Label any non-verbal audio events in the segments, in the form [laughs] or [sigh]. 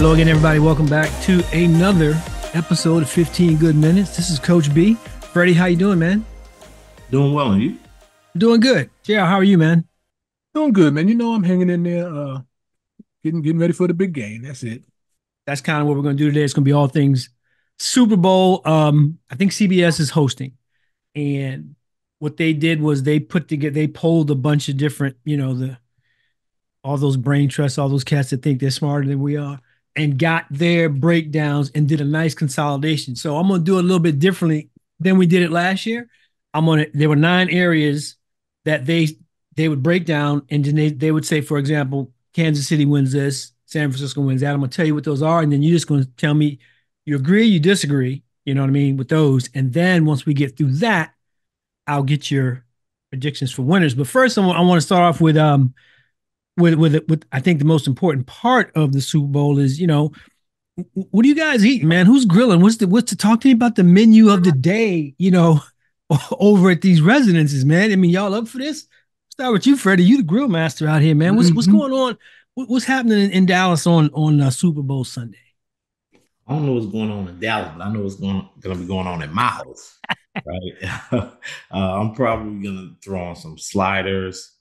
Hello again, everybody. Welcome back to another episode of 15 Good Minutes. This is Coach B. Freddie, how you doing, man? Doing well, and you? Doing good. Yeah, how are you, man? Doing good, man. You know I'm hanging in there, uh, getting getting ready for the big game. That's it. That's kind of what we're going to do today. It's going to be all things Super Bowl. Um, I think CBS is hosting, and what they did was they put together, they polled a bunch of different, you know, the all those brain trusts, all those cats that think they're smarter than we are and got their breakdowns and did a nice consolidation. So I'm going to do a little bit differently than we did it last year. I'm on it. There were nine areas that they they would break down, and then they, they would say, for example, Kansas City wins this, San Francisco wins that. I'm going to tell you what those are, and then you're just going to tell me you agree, you disagree. You know what I mean with those, and then once we get through that, I'll get your predictions for winners. But first, I want to start off with um with with with I think the most important part of the Super Bowl is you know what are you guys eating, man? Who's grilling? What's the what's to talk to me about the menu of the day? You know, [laughs] over at these residences, man. I mean, y'all up for this? Start with you, Freddie. You the grill master out here, man. What's mm-hmm. what's going on? what's happening in, Dallas on on uh, Super Bowl Sunday? I don't know what's going on in Dallas, but I know what's going going to be going on in my house. [laughs] right, [laughs] uh, I'm probably gonna throw on some sliders,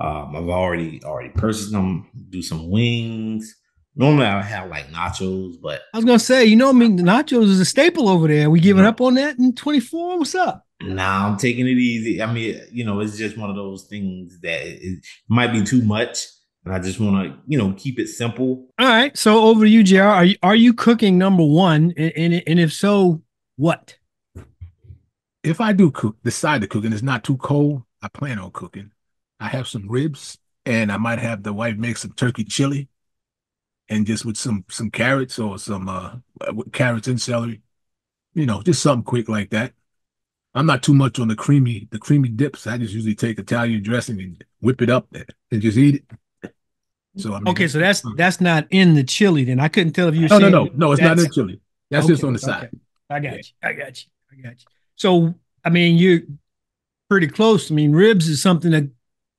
um, I've already already purchased them. Do some wings. Normally I have like nachos, but I was gonna say, you know, I mean, nachos is a staple over there. We giving up on that in 24? What's up? Nah, I'm taking it easy. I mean, you know, it's just one of those things that it might be too much, and I just want to, you know, keep it simple. All right. So over to you, Jr. Are you are you cooking number one? And, and, and if so, what? If I do cook, decide to cook, and it's not too cold, I plan on cooking. I have some ribs, and I might have the wife make some turkey chili, and just with some some carrots or some uh carrots and celery, you know, just something quick like that. I'm not too much on the creamy the creamy dips. I just usually take Italian dressing and whip it up and just eat it. So I mean, okay, so that's that's not in the chili. Then I couldn't tell if you. No, no, no, no. It's not in the chili. That's okay, just on the side. Okay. I got you. I got you. I got you. So I mean, you're pretty close. I mean, ribs is something that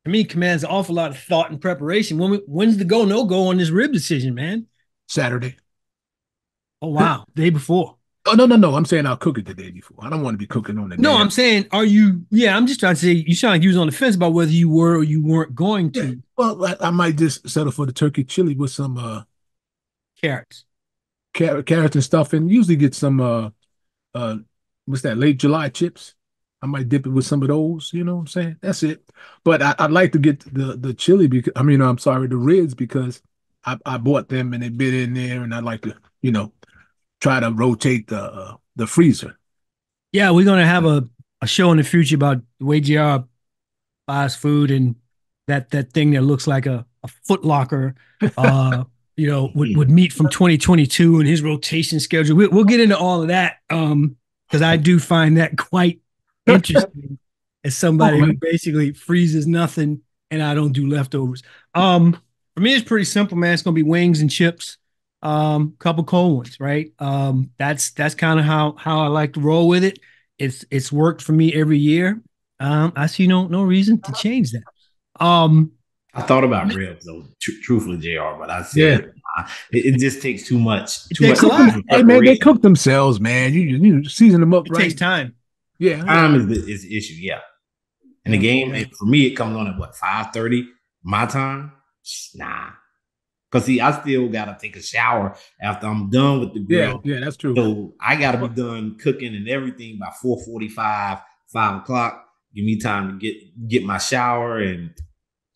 Mean, commands an awful lot of thought and preparation. When we, when's the go no go on this rib decision, man? Saturday. Oh wow, [laughs] day before. Oh no no no! I'm saying I'll cook it the day before. I don't want to be cooking on the. No, I'm saying, are you? Yeah, I'm just trying to say you sound like you was on the fence about whether you were or you weren't going to. Yeah. Well, I, I, might just settle for the turkey chili with some uh carrots, carrot, carrots and stuff, and usually get some uh uh what's that late July chips. I might dip it with some of those. You know what I'm saying? That's it. But I, would like to get the the chili because I mean I'm sorry the ribs because I, I bought them and they bit in there and I'd like to you know try to rotate the uh, the freezer. Yeah, we're gonna have a, a show in the future about the way GR buys food and that that thing that looks like a, a Foot Locker. Uh, [laughs] you know, with, with meat from 2022 and his rotation schedule. We, will get into all of that um, because I do find that quite interesting as somebody oh, who basically freezes nothing and I don't do leftovers. Um, for me, it's pretty simple, man. It's gonna be wings and chips, um, a couple cold ones, right? Um, that's that's kind of how how I like to roll with it. It's it's worked for me every year. Um, I see no no reason to change that. Um, I thought about ribs though, tr- truthfully, Jr. But I said yeah. it, it, just takes too much. Too much. Hey man, they cook themselves, man. You you season them up. It right. takes time. Yeah, time is the, is the issue. Yeah, and the game it, for me it comes on at what five thirty my time. Nah, because see, I still gotta take a shower after I'm done with the grill. Yeah, yeah, that's true. So I gotta be done cooking and everything by four forty five, five o'clock. Give me time to get get my shower and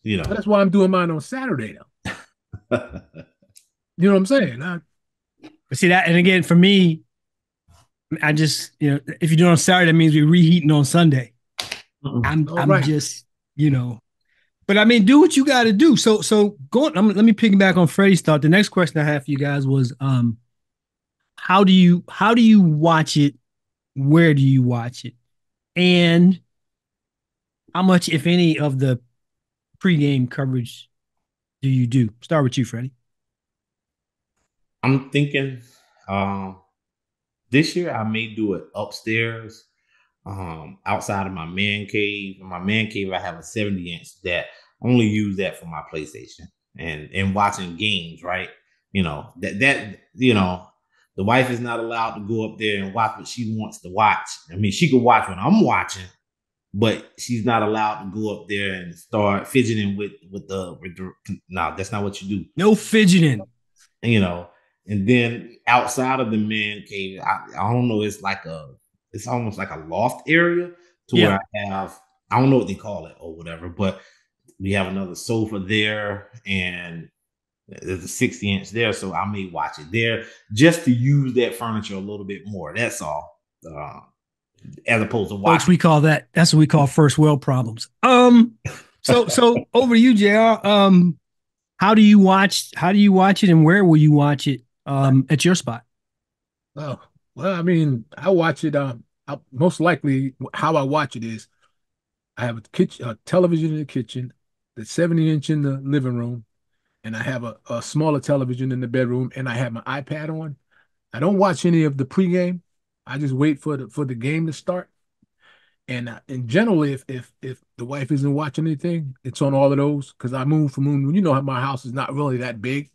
you know. That's why I'm doing mine on Saturday though. [laughs] you know what I'm saying? I, but see that, and again, for me, I just, you know, if you do it on Saturday, that means we're reheating on Sunday. I'm, I'm right. just, you know, but I mean, do what you got to do. So, so go. On, let me piggyback on Freddie's thought. The next question I have for you guys was, um, how do you how do you watch it? Where do you watch it? And how much, if any, of the pregame coverage do you do? Start with you, Freddie. I'm thinking, um, this year I may do it upstairs, um, outside of my man cave. In my man cave, I have a 70 inch that only use that for my PlayStation and and watching games, right? you know that that you know the wife is not allowed to go up there and watch what she wants to watch. I mean, she can watch what I'm watching, but she's not allowed to go up there and start fidgeting with with the with the. No, that's not what you do. No fidgeting. You know, and then outside of the man cave, I, I don't know. It's like a, it's almost like a loft area to yeah. where I have. I don't know what they call it or whatever, but we have another sofa there, and there's a 60 inch there, so I may watch it there just to use that furniture a little bit more. That's all. Uh, as opposed to watching. Folks, we call that that's what we call first world problems. Um so so [laughs] over to you, JR. Um how do you watch how do you watch it and where will you watch it um at your spot? Oh, well, I mean, I watch it um I, most likely how I watch it is I have a kitchen a television in the kitchen, the 70 inch in the living room, and I have a, a smaller television in the bedroom, and I have my iPad on. I don't watch any of the pregame. I just wait for the for the game to start. And uh, and generally, if if if the wife isn't watching anything, it's on all of those because I move from. You know my house is not really that big,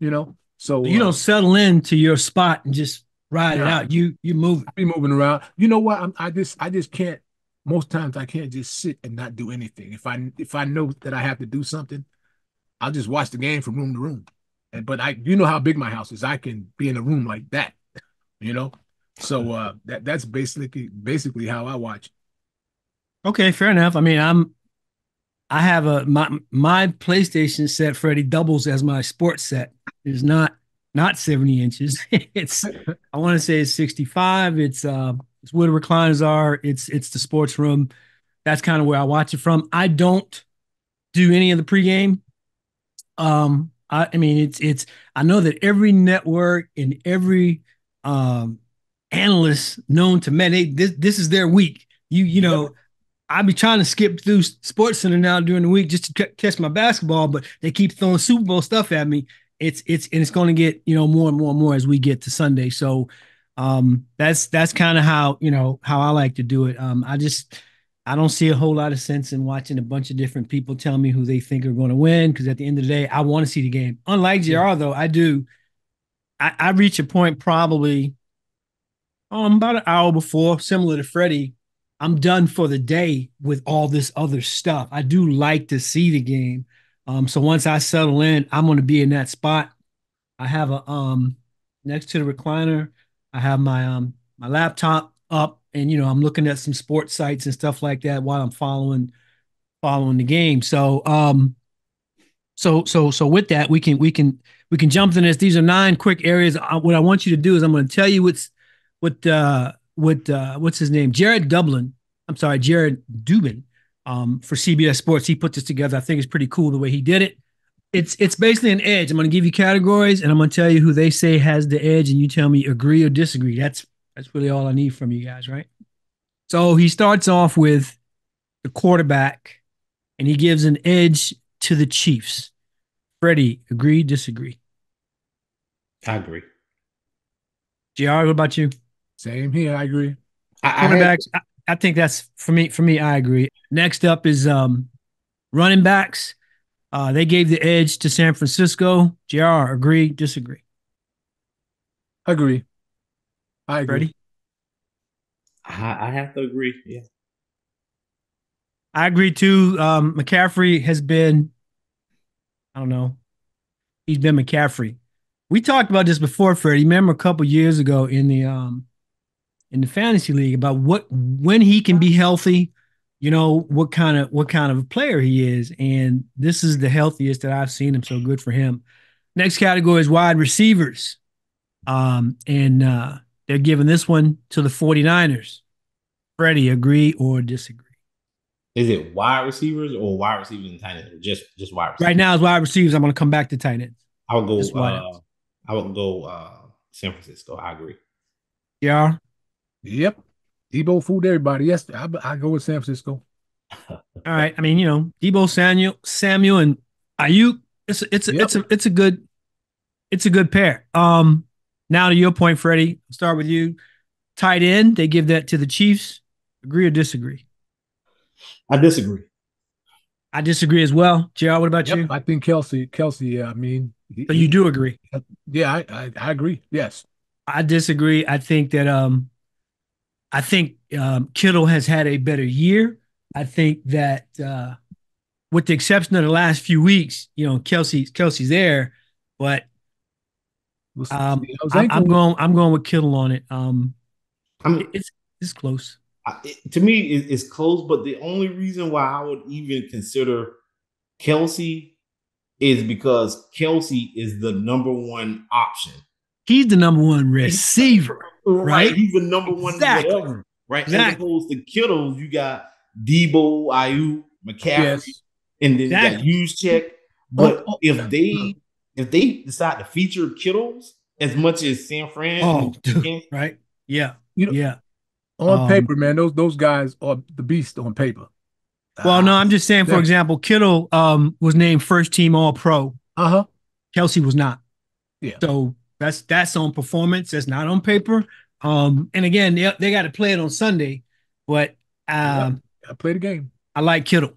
you know. So you uh, don't settle into your spot and just ride yeah, it out. You you move. Be moving around. You know what? I'm, I just I just can't. Most times I can't just sit and not do anything. If I if I know that I have to do something, I'll just watch the game from room to room. And but I, you know how big my house is. I can be in a room like that, [laughs] you know. So uh, that that's basically basically how I watch. Okay, fair enough. I mean, I'm I have a my my PlayStation set, Freddie, doubles as my sports set. It's not not 70 inches. [laughs] it's I want to say it's 65. It's uh it's where the recliners are. It's it's the sports room. That's kind of where I watch it from. I don't do any of the pregame. Um, I, I mean, it's it's. I know that every network and every um analyst known to men, they, this this is their week. You you know, I'd be trying to skip through Sports Center now during the week just to catch my basketball, but they keep throwing Super Bowl stuff at me. It's it's and it's going to get you know more and more and more as we get to Sunday. So um, that's that's kind of how you know how I like to do it. Um, I just I don't see a whole lot of sense in watching a bunch of different people tell me who they think are going to win because at the end of the day, I want to see the game. Unlike JR, though, I do. I, I reach a point probably um about an hour before, similar to Freddie. I'm done for the day with all this other stuff. I do like to see the game. Um, so once I settle in, I'm going to be in that spot. I have a um next to the recliner. I have my um my laptop up and you know I'm looking at some sports sites and stuff like that while I'm following following the game. So um so so so with that we can we can we can jump in this. These are nine quick areas. Uh, what I want you to do is I'm going to tell you what's what uh what uh what's his name Jared Dublin. I'm sorry Jared Dubin um for CBS Sports. He put this together. I think it's pretty cool the way he did it. It's it's basically an edge. I'm going to give you categories and I'm going to tell you who they say has the edge and you tell me agree or disagree. That's that's really all I need from you guys, right? So he starts off with the quarterback and he gives an edge to the Chiefs. Freddie, agree, disagree? I agree. JR, what about you? Same here. I agree. Quarterbacks, I, I, think that's for me. For me, I agree. Next up is um, running backs. Uh, they gave the edge to San Francisco. JR, agree, disagree? Agree. I agree. Freddie? I, I have to agree. Yeah. I agree too. Um, McCaffrey has been, I don't know, he's been McCaffrey. We talked about this before, Freddie. Remember a couple years ago in the um in the fantasy league about what when he can be healthy, you know, what kind of what kind of a player he is. And this is the healthiest that I've seen him. So good for him. Next category is wide receivers. Um, and uh they're giving this one to the 49ers. Freddie, agree or disagree? Is it wide receivers or wide receivers and tight ends? Just just wide receivers. Right now it's wide receivers. I'm gonna come back to tight ends. I would go uh, I would go uh, San Francisco. I agree. Yeah. Yep. Deebo fooled everybody. Yes, I, I go with San Francisco. All right. I mean, you know, Deebo Samuel, Samuel, and Aiyuk. It's a, it's a, yep. it's a it's a good it's a good pair. Um, now to your point, Freddie, I'll start with you. Tight end, they give that to the Chiefs. Agree or disagree? I disagree. I disagree as well. JR, what about yep, you? I think Kelsey. Kelce, I mean, So you do agree? Yeah, I, I, I agree. Yes. I disagree. I think that um, I think um, Kittle has had a better year. I think that uh, with the exception of the last few weeks, you know, Kelce Kelce's there, but um, I'm, I'm, going I'm going with Kittle on it. Um, I'm, it's it's close. It, to me, it, it's close, but the only reason why I would even consider Kelce is because Kelce is the number one option. He's the number one receiver, right? right? He's the number one exactly. whatever, right? Exactly. As opposed to Kittle, you got Deebo, Aiyuk, McCaffrey, yes. and then exactly. you got Juszczyk. But oh, oh, if they if they decide to feature Kittles as much as San Fran, oh, dude, right? Yeah, you know, yeah. On um, paper, man, those those guys are the beast on paper. Well, no, I'm just saying. For example, Kittle um, was named first team All Pro. Uh huh. Kelce was not. Yeah. So that's that's on performance. That's not on paper. Um, and again, they, they got to play it on Sunday, but um, I play the game. I like Kittle.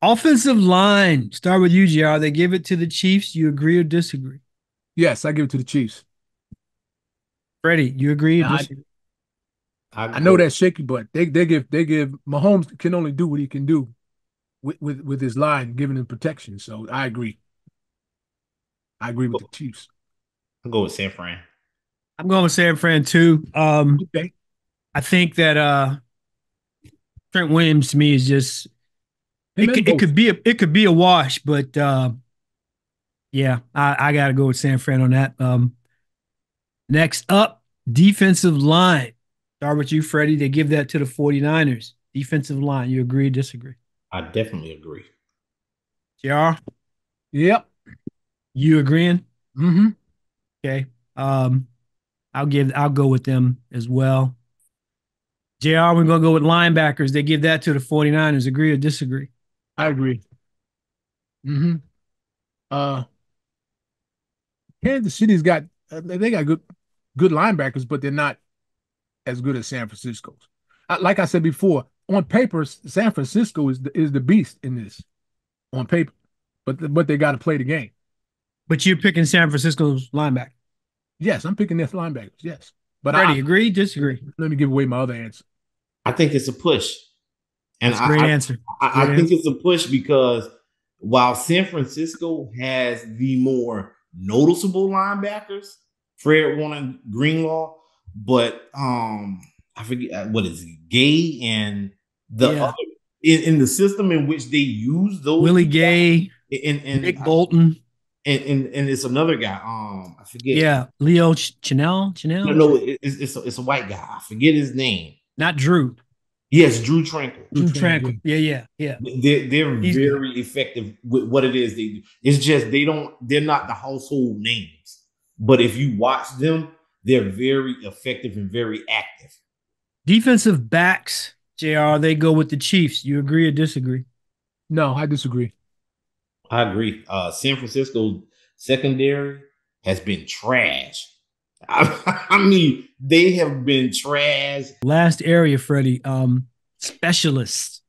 Offensive line. Start with you, Jr. They give it to the Chiefs. You agree or disagree? Yes, I give it to the Chiefs. Freddie, you agree? I, I, I, know that's shaky, but they they give they give Mahomes can only do what he can do with with, with his line, giving him protection. So I agree. I agree with the Chiefs. I'll go with San Fran. I'm going with San Fran too. Um, okay. I think that uh, Trent Williams to me is just it could, it could be a it could be a wash, but uh, yeah, I, I got to go with San Fran on that. Um, next up, defensive line. Start with you, Freddie. They give that to the 49ers. Defensive line. You agree or disagree? I definitely agree. JR? Yep. You agreeing? Mm-hmm. Okay. Um, I'll give I'll go with them as well. JR, we're gonna go with linebackers. They give that to the 49ers. Agree or disagree? I agree. Mm-hmm. Uh Kansas City's got they got good good linebackers, but they're not as good as San Francisco's. Like I said before, on paper, San Francisco is the, is the beast in this on paper, but but they got to play the game. But you're picking San Francisco's linebacker. Yes, I'm picking their linebackers. Yes, but Freddie, I agree, disagree. Let me give away my other answer. I think it's a push, and That's a great I, answer. I, I, I think it's a push because while San Francisco has the more noticeable linebackers, Fred Warner, Greenlaw, but um, I forget uh, what is it, Gay and the yeah. other in, in, the system in which they use those Willie Gay and, and Nick Bolton. And, and and it's another guy. Um, I forget. Yeah, Leo Ch- Chenal. Chenal. No, no, it's it's a, it's a white guy. I forget his name. Not Drue. Yes, Drue Tranquill. Drue Tranquill. Yeah, yeah, yeah. They're they're He's very good. effective with what it is they do. It's just they don't. They're not the household names, but if you watch them, they're very effective and very active. Defensive backs, JR, they go with the Chiefs. You agree or disagree? No, I disagree. I agree. Uh, San Francisco secondary has been trash. I, [laughs] I, mean, they have been trash. Last area, Freddie. Um, specialists.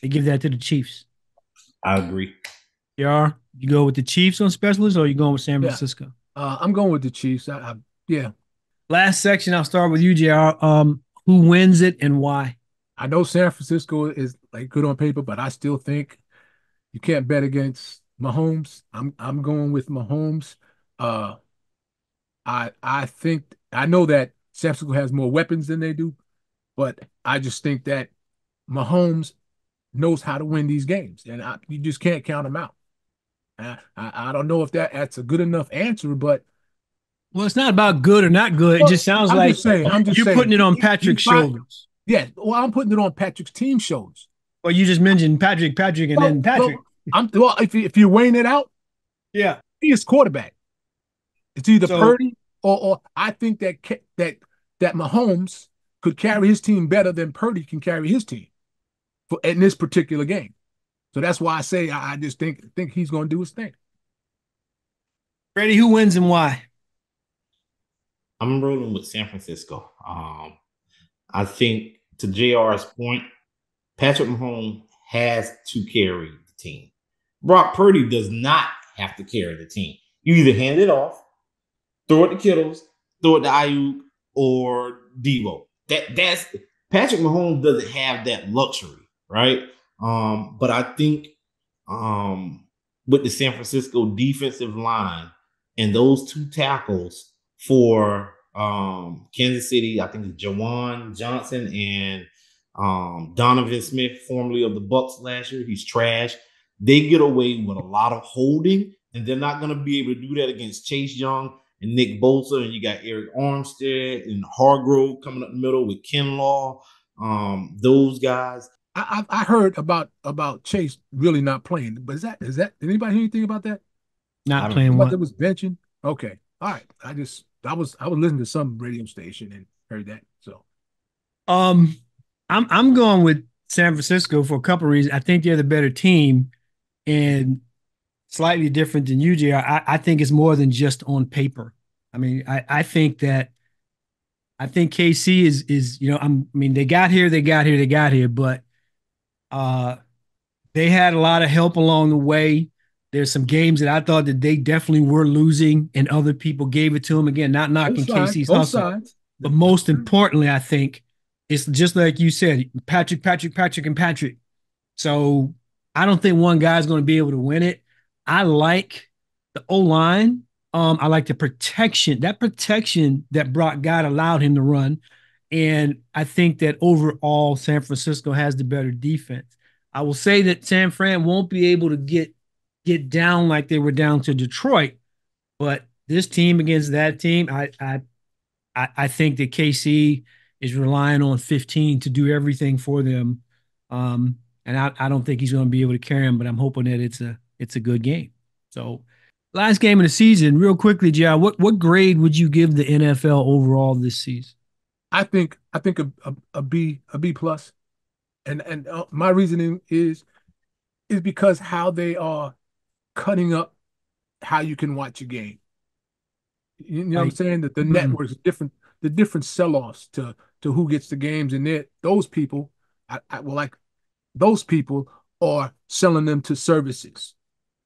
They give that to the Chiefs. I agree. JR, you go with the Chiefs on specialists, or you going with San Francisco? Yeah. Uh, I'm going with the Chiefs. I, I, yeah. Last section, I'll start with you, JR. Um, who wins it and why? I know San Francisco is like good on paper, but I still think you can't bet against Mahomes. I'm I'm going with Mahomes. Uh, I I think I know that San Francisco has more weapons than they do, but I just think that Mahomes knows how to win these games, and I, you just can't count him out. I, I, I don't know if that that's a good enough answer, but well, it's not about good or not good. It just sounds I'm like just saying, I'm just you're saying, putting it on Patrick's he shoulders. Yeah, well, I'm putting it on Patrick's team shoulders. Well, you just mentioned Patrick, Patrick, and well, then Patrick. Well, I'm well. If you, if you're weighing it out, yeah, he is quarterback. It's either so, Purdy or, or I think that that that Mahomes could carry his team better than Purdy can carry his team for in this particular game. So that's why I say I, I just think think he's going to do his thing. Freddie, who wins and why? I'm rolling with San Francisco. Um, I think to JR's point, Patrick Mahomes has to carry the team. Brock Purdy does not have to carry the team. You either hand it off, throw it to Kittles, throw it to Aiyuk, or Deebo. That that's Patrick Mahomes doesn't have that luxury, right? Um, but I think um with the San Francisco defensive line and those two tackles for um Kansas City, I think it's Juwan Johnson and um Donovan Smith, formerly of the Bucks last year. He's trash. They get away with a lot of holding, and they're not going to be able to do that against Chase Young and Nick Bosa, and you got Arik Armstead and Hargrave coming up the middle with Kinlaw. Um, those guys. I, I heard about about Chase really not playing, but is that is that anybody hear anything about that? Not playing what? It was benching. Okay, all right. I just I was I was listening to some radio station and heard that. So, um, I'm I'm going with San Francisco for a couple of reasons. I think they're the better team, and slightly different than you, JR. I, I think it's more than just on paper. I mean, I, I think that I think KC is is you know I'm, I mean they got here, they got here, they got here, but uh, they had a lot of help along the way. There's some games that I thought that they definitely were losing, and other people gave it to them. Again, not knocking both KC's hustle, but most importantly, I think it's just like you said, Patrick, Patrick, Patrick, and Patrick. So I don't think one guy's going to be able to win it. I like the O line. Um, I like the protection. That protection that Brock got allowed him to run. And I think that overall, San Francisco has the better defense. I will say that San Fran won't be able to get get down like they were down to Detroit, but this team against that team, I I I think that KC is relying on 15 to do everything for them. Um, and I, I don't think he's going to be able to carry them, but I'm hoping that it's a it's a good game. So, last game of the season, real quickly, John, what what grade would you give the NFL overall this season? I think I think a, a, a B a B plus, and and uh, my reasoning is is because how they are cutting up how you can watch a game. You know what I'm saying? That the mm-hmm. networks different, the different sell-offs to to who gets the games, and it those people, I, I well, like those people are selling them to services.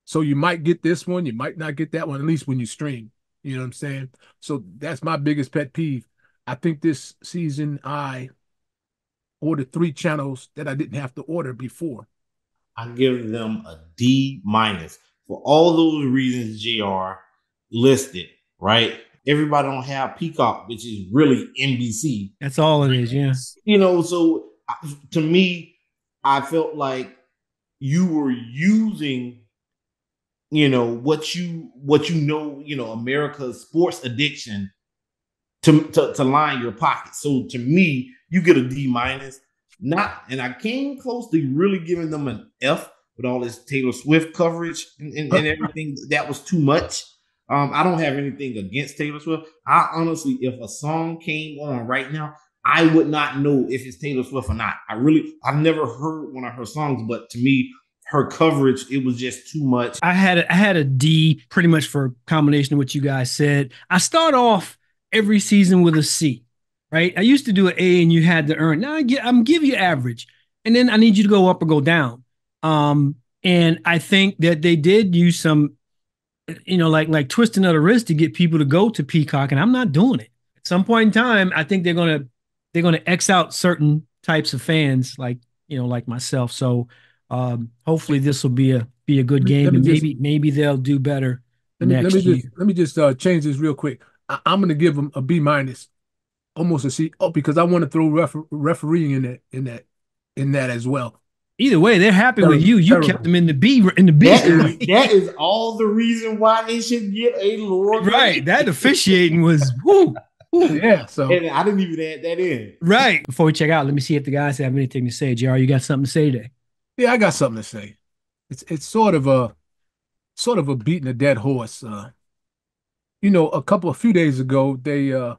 So you might get this one, you might not get that one, at least when you stream. You know what I'm saying? So that's my biggest pet peeve. I think this season I ordered three channels that I didn't have to order before. I give them a D minus for all those reasons JR listed, right? Everybody don't have Peacock, which is really NBC. That's all it is, yeah. You know, so to me, I felt like you were using you know what you what you know you know america's sports addiction to, to to line your pocket so to me you get a d minus not and i came close to really giving them an f with all this taylor swift coverage and, and, and everything that was too much um i don't have anything against taylor swift i honestly if a song came on right now i would not know if it's taylor swift or not i really i've never heard one of her songs but to me her coverage, it was just too much. I had a, I had a D pretty much for a combination of what you guys said. I start off every season with a C, right? I used to do an A and you had to earn. Now I get I'm give you average, and then I need you to go up or go down. Um, and I think that they did use some, you know, like like twisting of the wrist to get people to go to Peacock, and I'm not doing it. At some point in time, I think they're gonna they're gonna X out certain types of fans, like you know, like myself. So um, hopefully this will be a be a good game, and maybe just, maybe they'll do better let me, next let me year. Just, let me just uh, change this real quick. I, am going to give them a B minus, almost a C. Oh, because I want to throw refer- refereeing in that in that in that as well. Either way, they're happy terrible, with you. You terrible. kept them in the B in the B. That is, that is all the reason why they should get a lower. [laughs] Right. That officiating was whoo. Yeah, so and I didn't even add that in. Right. Before we check out, let me see if the guys have anything to say. JR, you got something to say today? Yeah, I got something to say. It's it's sort of a sort of a beating a dead horse. Uh, you know, a couple a few days ago, they uh,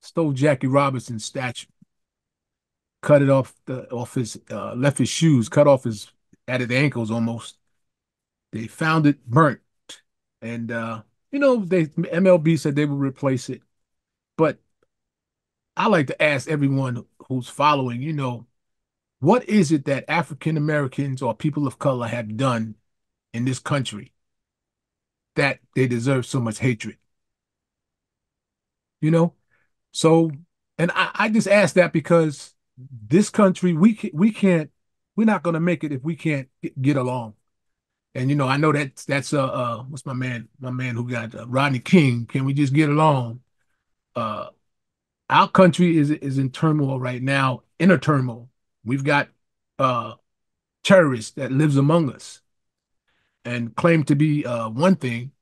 stole Jackie Robinson's statue, cut it off the off his uh, left his shoes, cut off his at his ankles almost. They found it burnt, and uh, you know they MLB said they would replace it, but I like to ask everyone who's following, you know, what is it that African Americans or people of color have done in this country that they deserve so much hatred. You know? So, and I, I just ask that because this country, we we can't, we're not going to make it if we can't get along. And you know, I know that that's uh, uh what's my man, my man who got uh, Rodney King. Can we just get along? Uh, our country is is in turmoil right now, inner turmoil. We've got uh terrorists that lives among us and claim to be uh, one thing,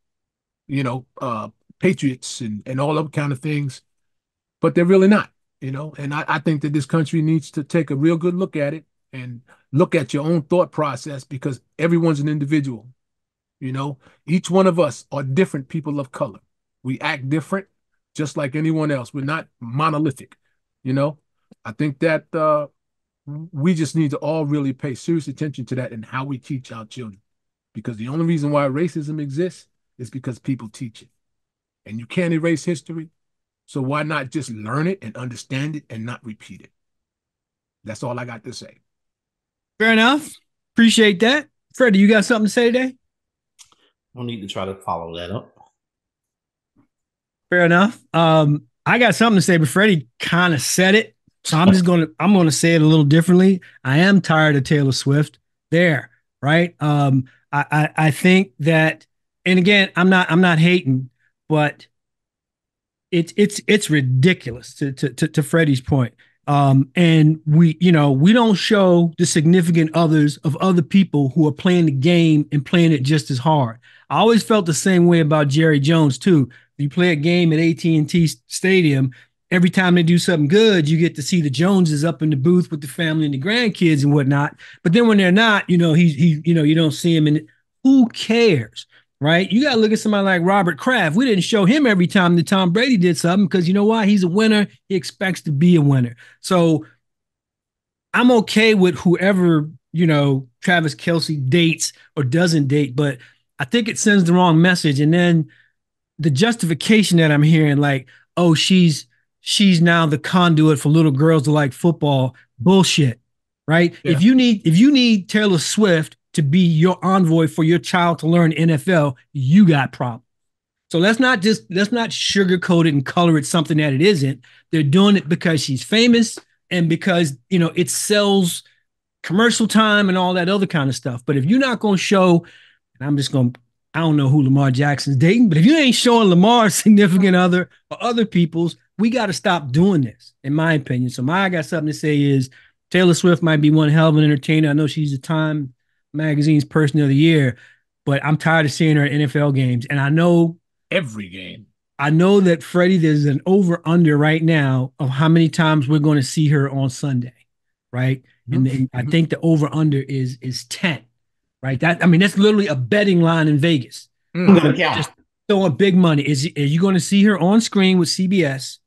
you know, uh, patriots and, and all other kind of things, but they're really not, you know. And I, I think that this country needs to take a real good look at it and look at your own thought process because everyone's an individual, you know. Each one of us are different people of color. We act different, just like anyone else. We're not monolithic, you know. I think that uh, we just need to all really pay serious attention to that and how we teach our children because the only reason why racism exists is because people teach it. And you can't erase history. So why not just learn it and understand it and not repeat it? That's all I got to say. Fair enough. Appreciate that. Freddie, you got something to say today? No need to try to follow that up. Fair enough. Um, I got something to say, but Freddie kind of said it. So I'm just gonna I'm gonna say it a little differently. I am tired of Taylor Swift. There, right? Um, I, I, think that, and again, I'm not I'm not hating, but it's it's it's ridiculous to to to, to Freddie's point. Um, and we, you know, we don't show the significant others of other people who are playing the game and playing it just as hard. I always felt the same way about Jerry Jones too. You play a game at AT&T Stadium, every time they do something good, you get to see the Joneses up in the booth with the family and the grandkids and whatnot. But then when they're not, you know, he's he, you know, you don't see him and who cares? Right? You gotta look at somebody like Robert Kraft. We didn't show him every time that Tom Brady did something because you know why? He's a winner. He expects to be a winner. So I'm okay with whoever, you know, Travis Kelce dates or doesn't date, but I think it sends the wrong message. And then the justification that I'm hearing, like, oh, she's she's now the conduit for little girls to like football. Bullshit. Right. Yeah. If you need if you need Taylor Swift to be your envoy for your child to learn NFL, you got problems. So let's not just let's not sugarcoat it and color it something that it isn't. They're doing it because she's famous and because you know it sells commercial time and all that other kind of stuff. But if you're not going to show, and I'm just going to I don't know who Lamar Jackson's dating, but if you ain't showing Lamar's [laughs] significant other or other people's, we got to stop doing this, in my opinion. So my I got something to say is Taylor Swift might be one hell of an entertainer. I know she's a Time Magazine's Person of the Year, but I'm tired of seeing her at NFL games. And I know every game. I know that Freddie, there's an over under right now of how many times we're going to see her on Sunday, right? Mm-hmm. And I think the over under is is 10, right? That I mean, that's literally a betting line in Vegas. Mm-hmm. Just throwing big money. Is, are you going to see her on screen with CBS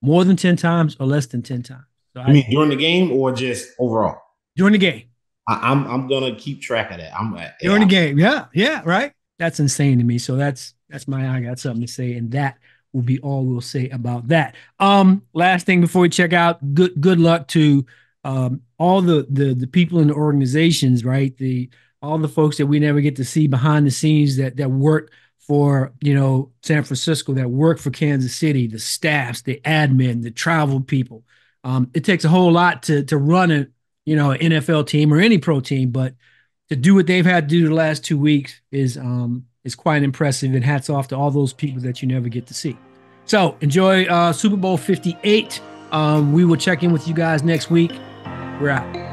more than 10 times or less than 10 times? So I mean I, during the game or just overall? During the game. I, am I'm, I'm gonna keep track of that. I'm at during the game. Yeah, yeah, right. That's insane to me. So that's that's my I got something to say, and that will be all we'll say about that. Um, last thing before we check out, good good luck to um all the the the people in the organizations, right? The all the folks that we never get to see behind the scenes that that work for you know San Francisco, that work for Kansas City, the staffs, the admin, the travel people. Um, it takes a whole lot to to run a you know, NFL team or any pro team, but to do what they've had to do the last two weeks is um is quite impressive. And hats off to all those people that you never get to see. So enjoy uh, Super Bowl 58. Um, we will check in with you guys next week. We're out.